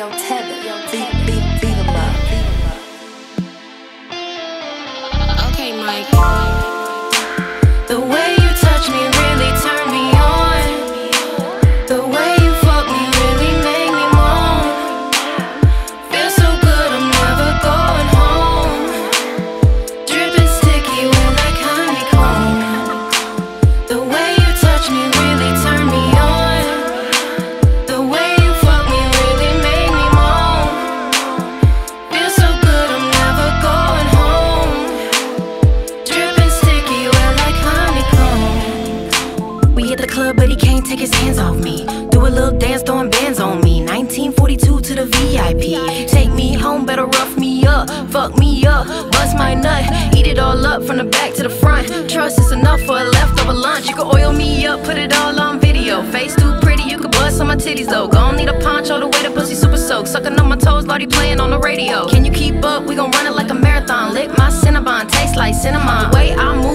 Yo, Tether, take his hands off me. Do a little dance, throwing bands on me. 1942 to the VIP. Take me home, better rough me up, fuck me up, bust my nut, eat it all up from the back to the front. Trust is enough for a leftover lunch. You can oil me up, put it all on video. Face too pretty, you can bust on my titties though. Gon' need a poncho the way the pussy super soaked. Sucking on my toes, Lardi playing on the radio. Can you keep up? We gon' run it like a marathon. Lick my cinnabon, taste like cinnamon. The way I move,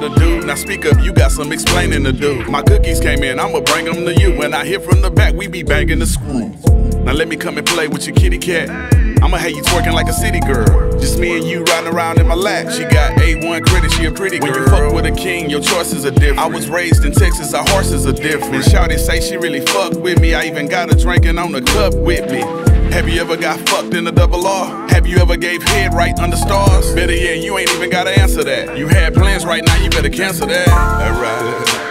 here to do. Now speak up, you got some explaining to do. My cookies came in, I'ma bring them to you. When I hear from the back, we be banging the screws. Now let me come and play with your kitty cat. I'ma have you twerking like a city girl. Just me and you riding around in my lap. She got A1 credit, she a pretty girl. When you fuck with a king, your choices are different. I was raised in Texas, our horses are different. Shawty say she really fucked with me. I even got her drinking on the cup with me. Have you ever got fucked in a double R? Have you ever gave head right under stars? Better yet, you ain't even gotta answer that. You had plans right now, you better cancel that. Alright,